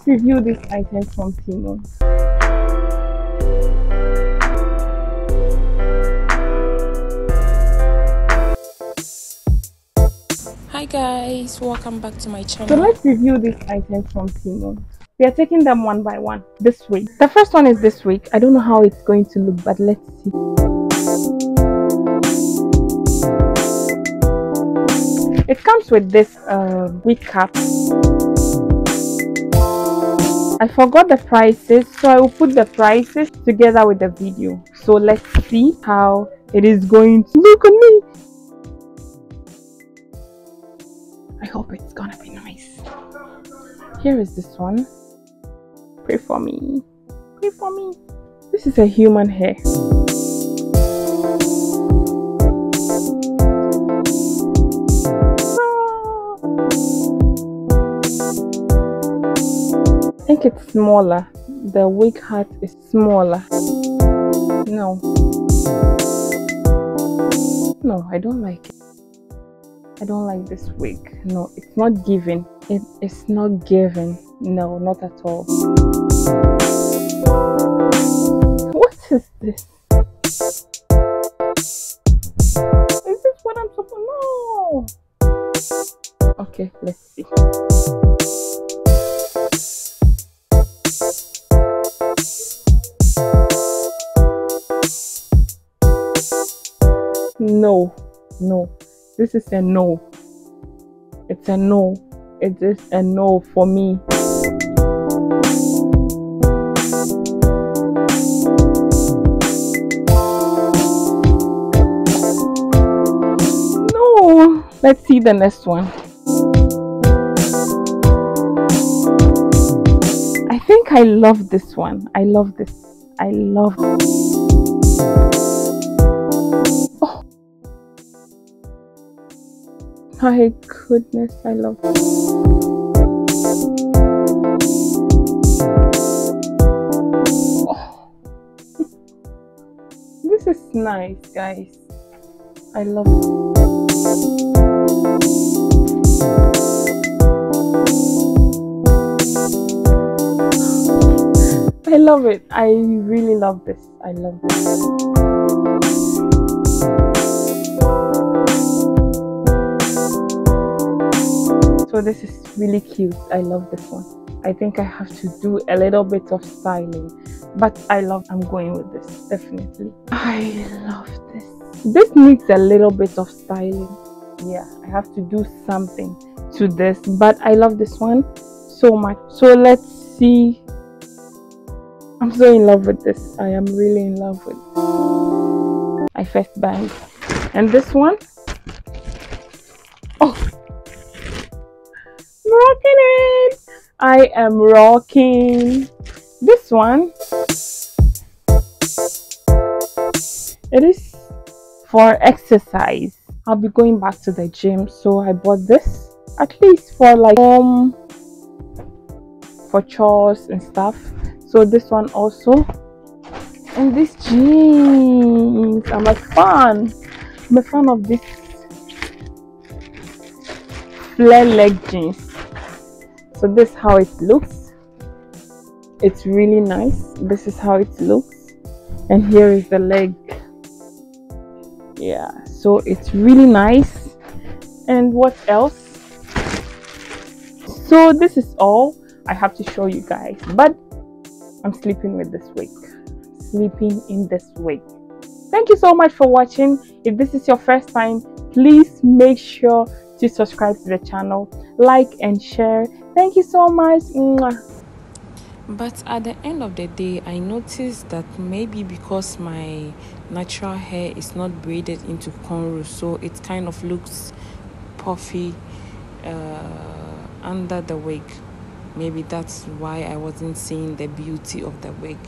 let's review this item from Temu. hi guys welcome back to my channel So let's review this item from Temu. We are taking them one by one this week. The first one is this week. I don't know how it's going to look, but let's see. It comes with this uh, wig cap. I forgot the prices, so I will put the prices together with the video. So let's see how it is going to look on me. I hope it's gonna be nice. Here is this one. Pray for me. Pray for me. This is a human hair. Think it's smaller. The wig hat is smaller. No. No, I don't like it. I don't like this wig. No, it's not giving. It is not giving. No, not at all. What is this? Is this what I'm supposed No. Okay, let's see. No, no. This is a no. It's a no. It is a no for me. No. Let's see the next one. I think I love this one. I love this. I love Oh. My goodness, I love Oh. This is nice, guys. I love it I love it. I really love this. I love this. So this is really cute. I love this one. I think I have to do a little bit of styling, but I love. I'm going with this definitely. I love this. This needs a little bit of styling. Yeah, I have to do something to this, but I love this one so much. So let's see. I'm so in love with this. I am really in love with. I first bang, and this one. I am rocking this one. It is for exercise. I'll be going back to the gym, so I bought this at least for like um for chores and stuff. So this one also, and this jeans. I'm a fan. I'm a fan of this flare leg jeans so this how it looks. It's really nice. This is how it looks. And here is the leg. Yeah so it's really nice. And what else? So this is all i have to show you guys but i'm sleeping with this wig. Sleeping in this wig. Thank you so much for watching. If this is your first time please make sure to subscribe to the channel like and share. Thank you so much. But at the end of the day i noticed that maybe because my natural hair is not braided into cornrows so it kind of looks puffy uh, under the wig. Maybe that's why i wasn't seeing the beauty of the wig